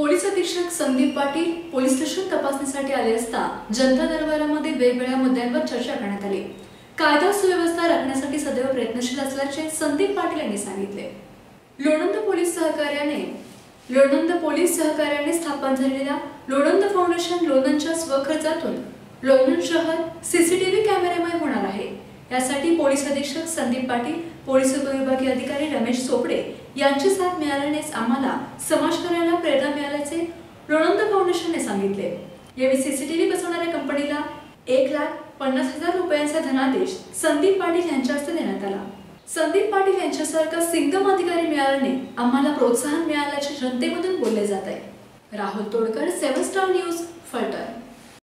Police अधीक्षक Sandeep Patil police station तपासणीसाठी आले असता जनता दरबारामध्ये वेगवेगळ्या मुद्द्यांवर चर्चा करण्यात आली. कायदा सुव्यवस्था राखण्यासाठी सदैव प्रयत्नशील असल्याचे संदीप पाटील यांनी सांगितले. लोणंद पोलीस सहकार्याने लोणंद पोलीस सहकार्याने स्थापन झालेल्या लोणंद फाउंडेशन लोणंदच्या स्वखर्चातून लोणंद शहर सीसीटीव्ही कॅमेरे यासाठी पोलीस अधीक्षक संदीप पाटील पोलीस उपविभागीय अधिकारी रमेश चोपडे यांची साथ मिळाल्यानेच आम्हाला समाजकार्याला प्रेरणा मिळाल्याचे लोणंद फाउंडेशनने सांगितले. यावेळी सीसीटीव्ही बसवणाऱ्या कंपनीला एक लाख पन्नास हजार रुपयांचा धनादेश संदीप पाटील यांच्या हस्ते देण्यात आला. संदीप पाटील यांच्यासारखा सिंगम अधिकारी मिळाल्याने आम्हाला प्रोत्साहन मिळाल्याचे जनतेमधून बोलले जात आहे. Rahul Todkar seven star news Phaltan.